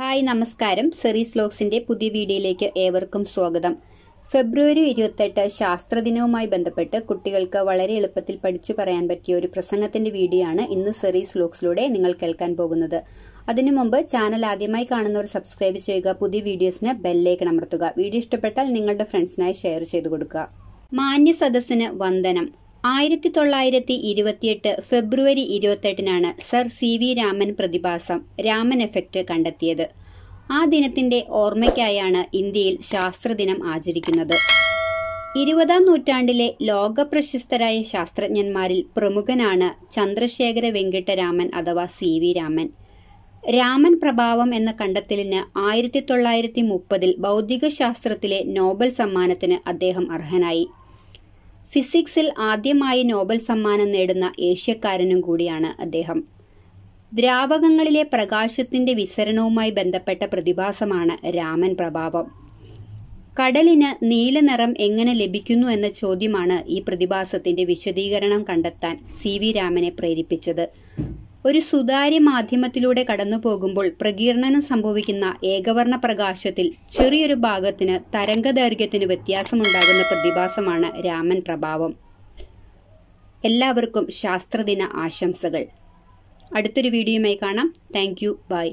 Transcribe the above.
Hi നമസ്കാരം. സെറീസ് ലോക്സിന്റെ പുതിയ വീഡിയോയിലേക്ക് ഏവർക്കും സ്വാഗതം. ഫെബ്രുവരി ഇരുപത്തെട്ട് ശാസ്ത്രദിനവുമായി ബന്ധപ്പെട്ട് കുട്ടികൾക്ക് വളരെ എളുപ്പത്തിൽ പഠിച്ചു പറയാൻ പറ്റിയ ഒരു പ്രസംഗത്തിന്റെ വീഡിയോ ആണ് ഇന്ന് സെറീസ് ലോക്സിലൂടെ നിങ്ങൾ കേൾക്കാൻ പോകുന്നത്. അതിനു മുമ്പ് ചാനൽ ആദ്യമായി കാണുന്നവർ സബ്സ്ക്രൈബ് ചെയ്യുക പുതിയ വീഡിയോസിന് ബെല്ലേക്ക് അമർത്തുക. വീഡിയോ ഇഷ്ടപ്പെട്ടാൽ നിങ്ങളുടെ ഫ്രണ്ട്സിനായി ഷെയർ ചെയ്തു കൊടുക്കുക. മാന്യ സദസ്സിന് വന്ദനം. ആയിരത്തി തൊള്ളായിരത്തി ഇരുപത്തിയെട്ട് ഫെബ്രുവരി ഇരുപത്തെട്ടിനാണ് സർ സി വി രാമൻ പ്രതിഭാസം രാമൻ എഫക്റ്റ് കണ്ടെത്തിയത്. ആ ദിനത്തിന്റെ ഓർമ്മയ്ക്കായാണ് ഇന്ത്യയിൽ ശാസ്ത്രദിനം ആചരിക്കുന്നത്. ഇരുപതാം നൂറ്റാണ്ടിലെ ലോക പ്രശസ്തരായ ശാസ്ത്രജ്ഞന്മാരിൽ പ്രമുഖനാണ് ചന്ദ്രശേഖര വെങ്കിട്ടരാമൻ അഥവാ സി വി രാമൻ. രാമൻ പ്രഭാവം എന്ന കണ്ടെത്തലിന് ആയിരത്തി തൊള്ളായിരത്തി മുപ്പതിൽ ഭൗതികശാസ്ത്രത്തിലെ നോബൽ സമ്മാനത്തിന് അദ്ദേഹം അർഹനായി. ഫിസിക്സിൽ ആദ്യമായി നോബൽ സമ്മാനം നേടുന്ന ഏഷ്യക്കാരനും കൂടിയാണ് അദ്ദേഹം. ദ്രാവകങ്ങളിലെ പ്രകാശത്തിന്റെ വിസരണവുമായി ബന്ധപ്പെട്ട പ്രതിഭാസമാണ് രാമൻ പ്രഭാവം. കടലിന് നീലനിറം എങ്ങനെ ലഭിക്കുന്നു എന്ന ചോദ്യമാണ് ഈ പ്രതിഭാസത്തിന്റെ വിശദീകരണം കണ്ടെത്താൻ സി വി രാമനെ പ്രേരിപ്പിച്ചത്. ഒരു സുതാര്യ മാധ്യമത്തിലൂടെ കടന്നു പോകുമ്പോൾ പ്രകീർണനം സംഭവിക്കുന്ന ഏകവർണ പ്രകാശത്തിൽ ചെറിയൊരു ഭാഗത്തിന് തരംഗദൈർഘ്യത്തിന് വ്യത്യാസമുണ്ടാകുന്ന പ്രതിഭാസമാണ് രാമൻ പ്രഭാവം. എല്ലാവർക്കും ശാസ്ത്രദിന ആശംസകൾ. അടുത്തൊരു വീഡിയോയുമായി കാണാം. Thank you by